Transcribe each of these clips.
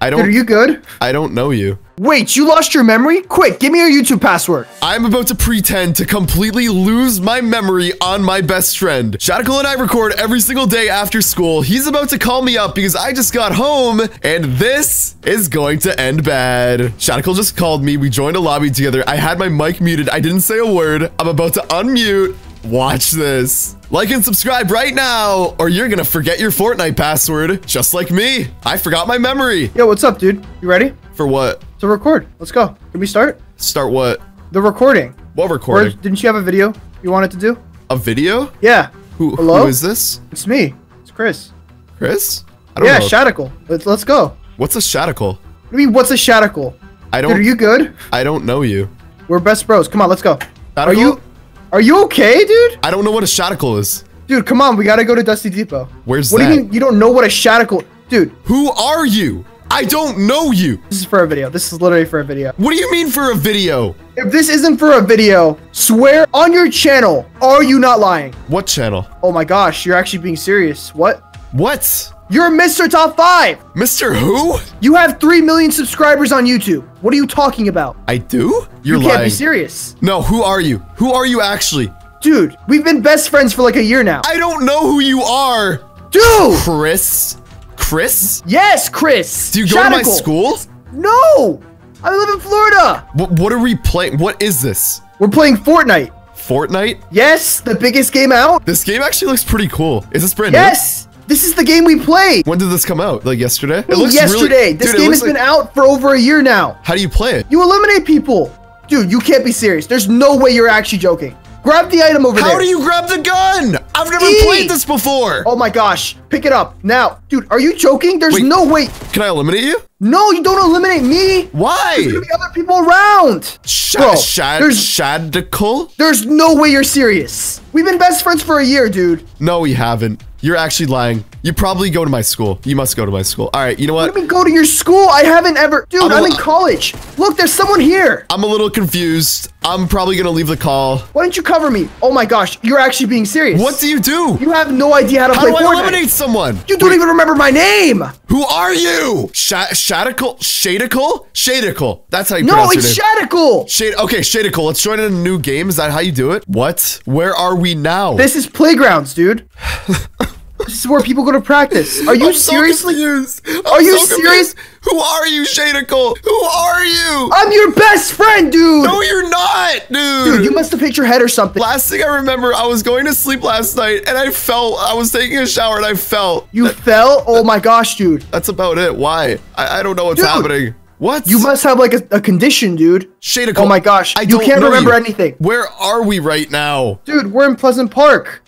I Dude, are don't you good? I don't know you. Wait, you lost your memory? Quick, give me your YouTube password. I'm about to pretend to completely lose my memory on my best friend. Shadical and I record every single day after school. He's about to call me up because I just got home and this is going to end bad. Shadical just called me. We joined a lobby together. I had my mic muted. I didn't say a word. I'm about to unmute. Watch this. Like and subscribe right now, or you're gonna forget your Fortnite password, just like me. I forgot my memory. Yo, what's up, dude? You ready For what? to record? Let's go. Can we start? Start what? The recording. What Or recording? didn't you have a video you wanted to do? A video? Yeah, Who, Hello? who is this? it's me. It's Chris. Chris? I don't Yeah, know. Shadical. Let's let's go. What's a do you mean, what's a Shadical? I don't Are you good? I don't know you. We're best bros. Come on, let's go. Are you are you okay, dude? I don't know what a shadical is. Dude, come on, we gotta go to Dusty Depot. Where's what that? do you mean you don't know what a Shadical Dude, Who are you? I don't know you. this is for a video. This is literally for a video. What do you mean for a video? If this isn't for a video, swear on your channel, are you not lying? What channel? Oh my gosh, you're actually being serious. What? What? You're Mr. Top 5! Mr. Who? You have 3 million subscribers on YouTube. What are you talking about? I do? You're you can't lying. be serious. No, who are you? Who are you actually? Dude, we've been best friends for like a year now. I don't know who you are. Dude! Chris? Chris? Yes, Chris! Do you go to my school? No! I live in Florida! What, what are we playing? What is this? We're playing Fortnite. Fortnite? Yes, the biggest game out. This game actually looks pretty cool. Is this brand new? Yes! This is the game we play. When did this come out? Like yesterday? It looks Yesterday. this Dude, it game has been out for over a year now. How do you play it? You eliminate people. Dude, you can't be serious. There's no way you're actually joking. Grab the item over there. How do you grab the gun? I've never E! played this before. Oh my gosh. Pick it up. Now. Dude, are you joking? There's Wait. no way. Can I eliminate you? No, you don't eliminate me. Why? There's gonna be other people around. Bro, shad there's- shadical? There's no way you're serious. We've been best friends for a year, dude. No, we haven't. You're actually lying. You probably go to my school. You must go to my school. All right, you know what? Let me go to your school. I haven't ever. Dude, I'm I'm, in college. Look, there's someone here. I'm a little confused. I'm probably gonna leave the call. Why don't you cover me? Oh my gosh, you're actually being serious. What do you do? You have no idea how to How play do I Fortnite. eliminate someone? You don't even remember my name. Who are you? Sh- shadical? Shadical? Shadical. That's how you No, pronounce it's your name. Shadical. Shade. Okay, Shadical. Let's join in a new game. Is that how you do it? What? Where are we now? This is playgrounds, dude. this is where people go to practice. Are you I'm seriously? I'm Are you so serious? confused. Who are you, Shadical? Who are you? I'm your best friend, dude. no, you're not, dude. dude, you must have hit your head or something. Last thing I remember, I was going to sleep last night and I fell. I was taking a shower and I fell. You fell? Oh my gosh, dude. That's about it. Why? I, I don't know what's Dude. happening. What? You must have like a, a condition, dude. Shadical. Oh my gosh, I you don't can't remember you. anything. Where are we right now? Dude, we're in Pleasant Park.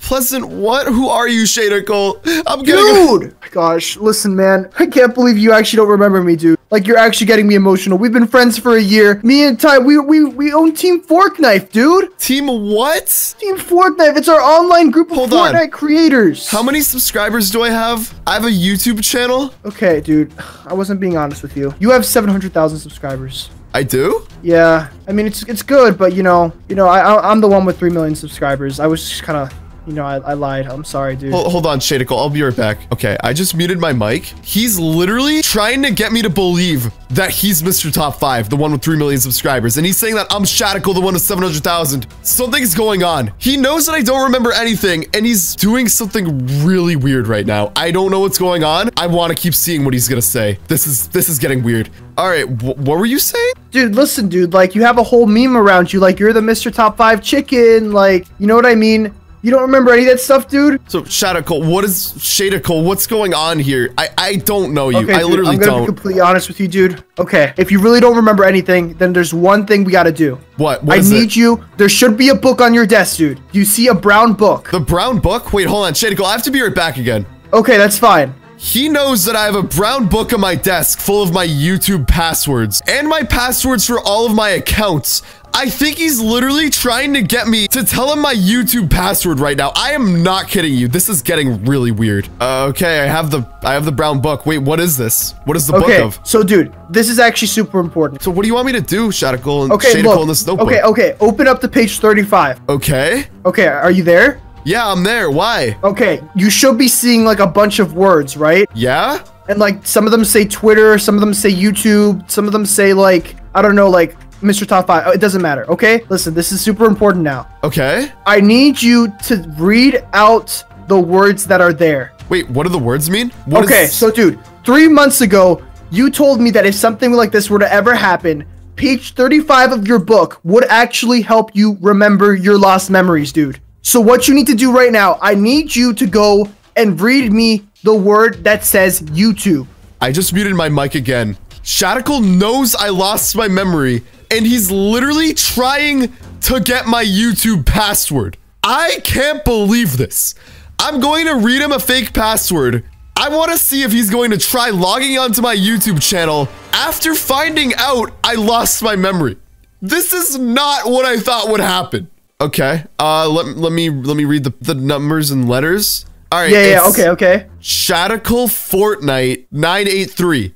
Pleasant, what? Who are you, Shadical? I'm getting. Dude! Gosh, listen, man. I can't believe you actually don't remember me, dude. Like, you're actually getting me emotional. We've been friends for a year. Me and Ty, we, we, we own Team Fork Knife, dude. Team what? Team Fork Knife. It's our online group of Hold on. Creators. How many subscribers do I have? I have a YouTube channel. Okay, dude. I wasn't being honest with you. You have 700,000 subscribers. I do? Yeah, I mean it's it's good, but you know, you know, I I- I'm the one with three million subscribers. I was just kind of, you know, I, I lied. I'm sorry, dude. Hold, hold on, Shadical. I'll be right back. Okay, I just muted my mic. He's literally trying to get me to believe that he's Mr. Top 5, the one with 3 million subscribers. And he's saying that I'm Shadical, the one with 700,000. Something's going on. He knows that I don't remember anything, and he's doing something really weird right now. I don't know what's going on. I want to keep seeing what he's gonna say. This is this is getting weird. All right, wh- what were you saying? Dude, listen, dude. Like you have a whole meme around you. Like you're the Mr. Top Five chicken. Like you know what I mean. You don't remember any of that stuff, dude? So, Shadical, what is Shadical? What's going on here? I I don't know you. Okay, I dude, literally I'm gonna don't. be completely honest with you, dude. Okay, if you really don't remember anything, then there's one thing we gotta do. What? What I is it? need you. There should be a book on your desk, dude. You see a brown book? The brown book? Wait, hold on, Shadical. I have to be right back again. Okay, that's fine. He knows that I have a brown book on my desk full of my YouTube passwords and my passwords for all of my accounts. I think he's literally trying to get me to tell him my YouTube password right now. I am not kidding you. This is getting really weird. Uh, okay, I have the I have the brown book. Wait, what is this? What is the Okay, book of? so dude, this is actually super important. So what do you want me to do, Shadical and Okay, look. in this notebook? Okay, okay. Open up to page 35. Okay. Okay, are you there? Yeah, I'm there. Why? Okay, you should be seeing like a bunch of words, right? Yeah? and like some of them say Twitter, some of them say YouTube, some of them say like I don't know, like Mr. Top Five. Oh, It doesn't matter. Okay, listen, this is super important now. Okay. I need you to read out the words that are there. Wait, what do the words mean? What okay, so dude, three months ago, you told me that if something like this were to ever happen, page 35 of your book would actually help you remember your lost memories, dude. So what you need to do right now, I need you to go and read me the word that says YouTube. I just muted my mic again. Shadical knows I lost my memory, and he's literally trying to get my YouTube password. I can't believe this. I'm going to read him a fake password. I want to see if he's going to try logging onto my YouTube channel after finding out I lost my memory. This is not what I thought would happen. Okay, uh, let, let me let me read the, the numbers and letters. All right. Yeah, yeah, okay, okay. Shadical Fortnite 983.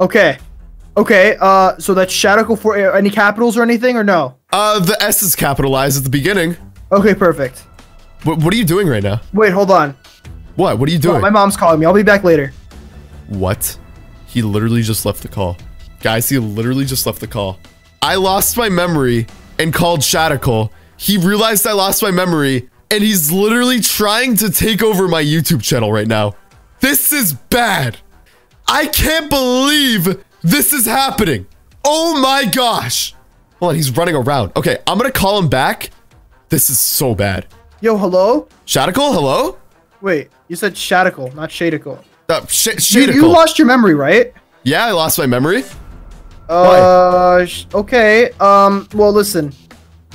Okay. Okay, uh, so that's Shadical for uh, any capitals or anything, or no? Uh, the S is capitalized at the beginning. Okay, perfect. What, what are you doing right now? Wait, hold on. What? What are you doing? My mom's calling me. I'll be back later. What? He literally just left the call. Guys, he literally just left the call. I lost my memory and called Shadical. He realized I lost my memory and he's literally trying to take over my YouTube channel right now. This is bad. I can't believe this is happening. Oh my gosh. Hold on, he's running around. Okay, I'm gonna call him back. This is so bad. Yo, hello? Shadical, hello? Wait, you said Shadical, not Shadical. Uh, sh- You, you lost your memory, right? yeah, I lost my memory. Uh, okay. Um, well, listen.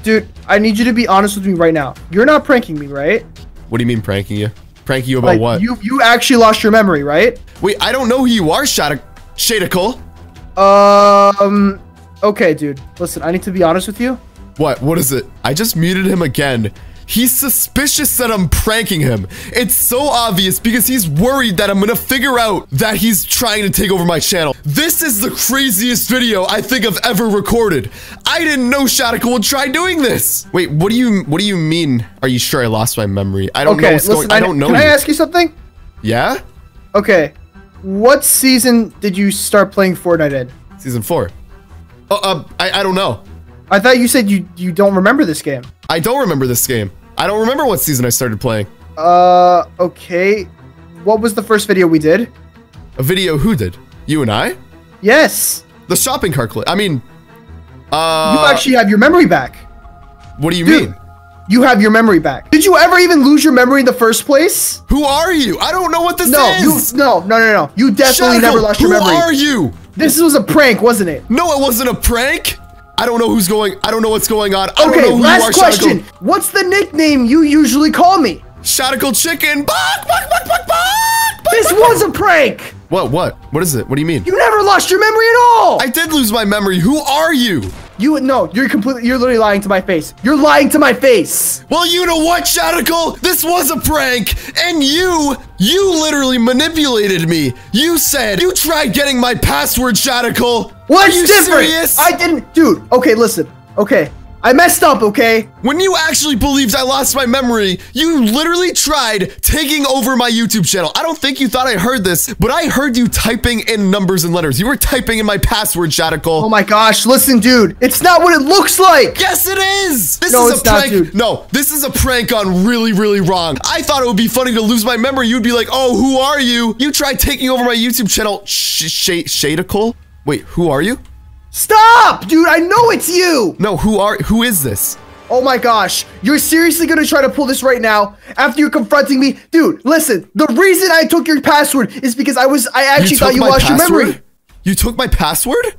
Dude, I need you to be honest with me right now. You're not pranking me, right? What do you mean pranking you? Pranking you about Like, what? you you actually lost your memory, right? Wait, I don't know who you are, Shadical. Um, okay, dude. Listen, I need to be honest with you. What? What is it? I just muted him again. He's suspicious that I'm pranking him. It's so obvious because he's worried that I'm gonna figure out that he's trying to take over my channel. This is the craziest video I think I've ever recorded. I didn't know Shadical would try doing this. Wait, what do you what do you mean? Are you sure I lost my memory? I don't know Okay, what's listen. going. I don't know. Can I ask you something? Yeah, Okay. What season did you start playing Fortnite in? season four. Oh, uh, I I don't know. I thought you said you you don't remember this game. I don't remember this game. I don't remember what season I started playing. Uh, okay. What was the first video we did? A video who did? You and I? Yes. The shopping cart clip. I mean, uh. You uh, actually have your memory back. what do you Dude. mean? You have your memory back. Did you ever even lose your memory in the first place? Who are you? I don't know what this No, you is. no, no, no, no. You definitely Shadical, never lost your memory. who are you? This was a prank, wasn't it? No, it wasn't a prank. I don't know who's going. I don't know what's going on. I Okay, know who you are, last question. Shadical. What's the nickname you usually call me? Shadical chicken. Bark, bark, bark, bark, bark. This was a prank. What? What? What is it? What do you mean? You never lost your memory at all. I did lose my memory. Who are you? You no, you're completely you're literally lying to my face. You're lying to my face. Well, you know what, Shadical? This was a prank, and you, you literally manipulated me. You said you tried getting my password, Shadical. What's Are you different? serious? I didn't, dude. Okay, listen. Okay, I messed up. Okay. when you actually believed I lost my memory, you literally tried taking over my YouTube channel. I don't think you thought I heard this, but I heard you typing in numbers and letters. You were typing in my password, Shadical. Oh my gosh, listen, dude. It's not what it looks like. Yes, it is. This No, is a not, prank. dude. No, this is a prank gone really, really wrong. I thought it would be funny to lose my memory. You'd be like, "Oh, who are you?" You tried taking over my YouTube channel. Sh- sh- Shadical. Wait, who are you? Stop, dude. I know it's you. No, who are? Who is this? Oh my gosh, you're seriously gonna try to pull this right now after you're confronting me, dude. Listen, the reason I took your password is because I was I actually thought you lost your password? memory. You took my password?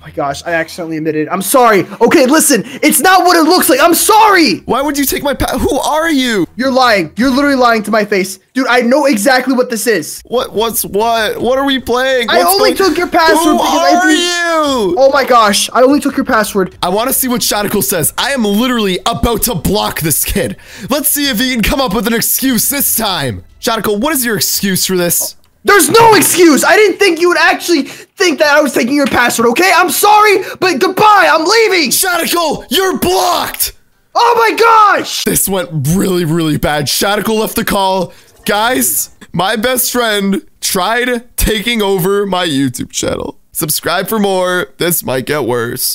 Oh my gosh, I accidentally admitted. I'm sorry. Okay, listen, it's not what it looks like. I'm sorry. Why would you take my pa- Who are you? You're lying. You're literally lying to my face, dude. I know exactly what this is. What? What's what? What are we playing? I only took your password Who because I are think- you? Oh my gosh, I only took your password. I want to see what Shadical says. I am literally about to block this kid. Let's see if he can come up with an excuse this time. Shadical, what is your excuse for this? There's no excuse. I didn't think you would actually think that I was taking your password. Okay, I'm sorry, but goodbye. I'm leaving. Shadical, you're blocked! Oh my gosh. This went really, really bad. Shadical left the call. Guys, my best friend tried taking over my YouTube channel. Subscribe for more. This might get worse.